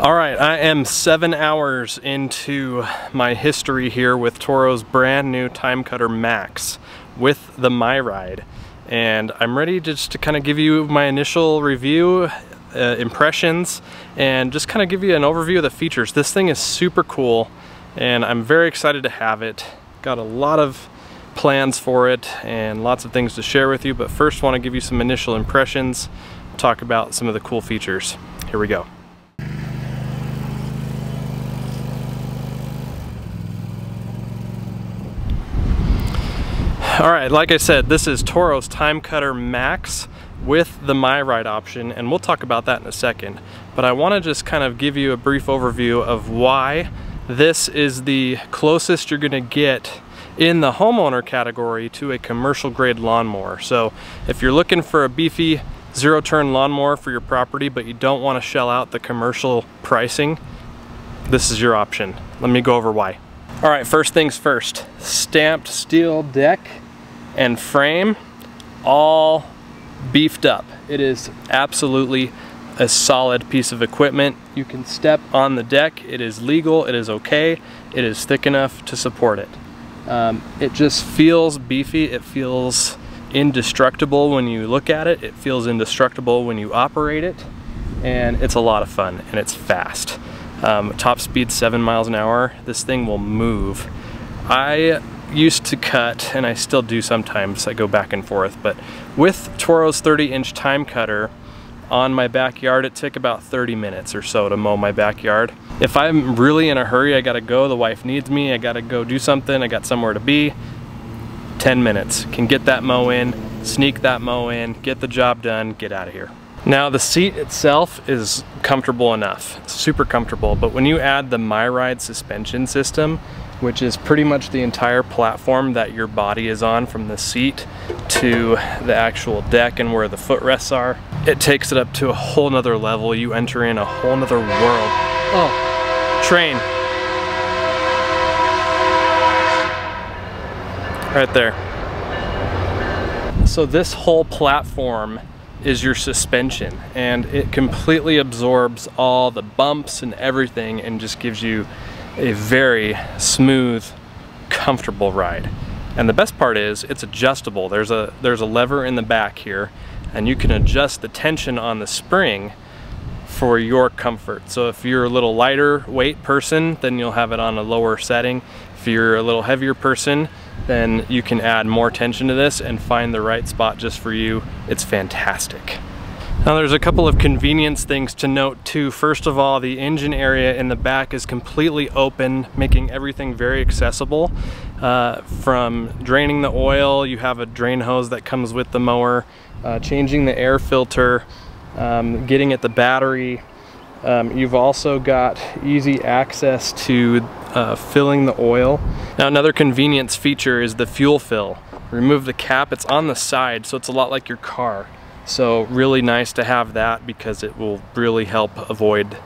All right, I am seven hours into my history here with Toro's brand new Timecutter Max with the MyRide. And I'm ready just to kind of give you my initial review, uh, impressions, and just kind of give you an overview of the features. This thing is super cool, and I'm very excited to have it. Got a lot of plans for it and lots of things to share with you, but first want to give you some initial impressions, talk about some of the cool features. Here we go. All right, like I said, this is Toro's Timecutter Max with the MyRide option, and we'll talk about that in a second. But I wanna just kind of give you a brief overview of why this is the closest you're gonna get in the homeowner category to a commercial grade lawnmower. So if you're looking for a beefy zero turn lawnmower for your property, but you don't wanna shell out the commercial pricing, this is your option. Let me go over why. All right, first things first, stamped steel deck and frame all beefed up. It is absolutely a solid piece of equipment. You can step on the deck. It is legal. It is okay. It is thick enough to support it. Um, it just feels beefy. It feels indestructible when you look at it. It feels indestructible when you operate it. And it's a lot of fun and it's fast. Um, top speed seven miles an hour. This thing will move. I used to cut, and I still do sometimes, I go back and forth, but with Toro's 30 inch Timecutter on my backyard, it took about 30 minutes or so to mow my backyard. If I'm really in a hurry, I gotta go, the wife needs me, I gotta go do something, I got somewhere to be, 10 minutes. Can get that mow in, sneak that mow in, get the job done, get out of here. Now the seat itself is comfortable enough, super comfortable, but when you add the MyRide suspension system, which is pretty much the entire platform that your body is on from the seat to the actual deck and where the footrests are. It takes it up to a whole nother level. You enter in a whole nother world. Oh, train. Right there. So this whole platform is your suspension and it completely absorbs all the bumps and everything and just gives you a very smooth, comfortable ride. And the best part is it's adjustable. There's a, there's a lever in the back here and you can adjust the tension on the spring for your comfort. So if you're a little lighter weight person, then you'll have it on a lower setting. If you're a little heavier person, then you can add more tension to this and find the right spot just for you. It's fantastic. Now there's a couple of convenience things to note too. First of all, the engine area in the back is completely open, making everything very accessible. Uh, from draining the oil, you have a drain hose that comes with the mower, uh, changing the air filter, um, getting at the battery. Um, you've also got easy access to uh, filling the oil. Now another convenience feature is the fuel fill. Remove the cap, it's on the side, so it's a lot like your car. So really nice to have that because it will really help avoid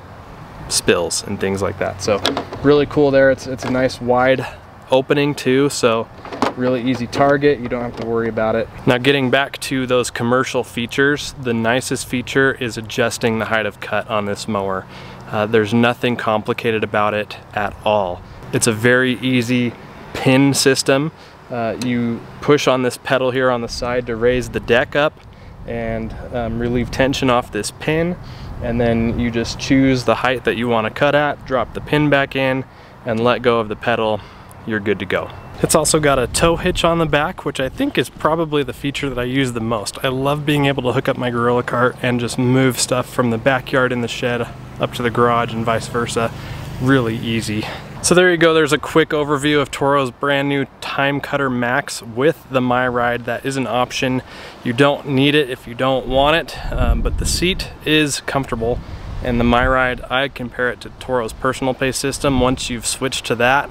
spills and things like that. So really cool there. It's, it's a nice wide opening too. So really easy target. You don't have to worry about it. Now getting back to those commercial features, the nicest feature is adjusting the height of cut on this mower. Uh, there's nothing complicated about it at all. It's a very easy pin system. Uh, you push on this pedal here on the side to raise the deck up and um, relieve tension off this pin and then you just choose the height that you want to cut at, drop the pin back in and let go of the pedal, you're good to go. It's also got a tow hitch on the back, which I think is probably the feature that I use the most. I love being able to hook up my Gorilla Cart and just move stuff from the backyard in the shed up to the garage and vice versa. Really easy. So there you go, there's a quick overview of Toro's brand new Timecutter Max with the MyRide. That is an option. You don't need it if you don't want it, um, but the seat is comfortable. And the MyRide, I compare it to Toro's personal pace system. Once you've switched to that,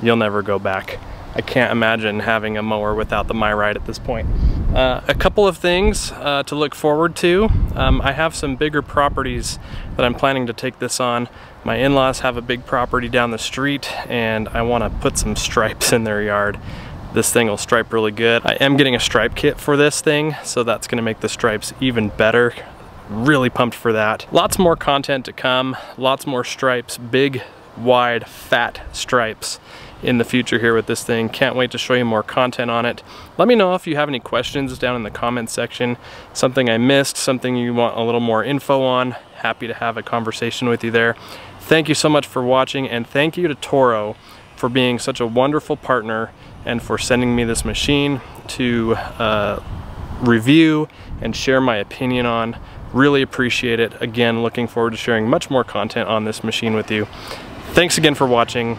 you'll never go back. I can't imagine having a mower without the MyRide at this point. Uh, a couple of things uh, to look forward to. Um, I have some bigger properties that I'm planning to take this on. My in-laws have a big property down the street and I want to put some stripes in their yard. This thing will stripe really good. I am getting a stripe kit for this thing, so that's gonna make the stripes even better really pumped for that. Lots more content to come, lots more stripes, big, wide, fat stripes in the future here with this thing. Can't wait to show you more content on it. Let me know if you have any questions down in the comments section, something I missed, something you want a little more info on. Happy to have a conversation with you there. Thank you so much for watching and thank you to Toro for being such a wonderful partner and for sending me this machine to uh, review and share my opinion on. Really appreciate it. Again, looking forward to sharing much more content on this machine with you. Thanks again for watching.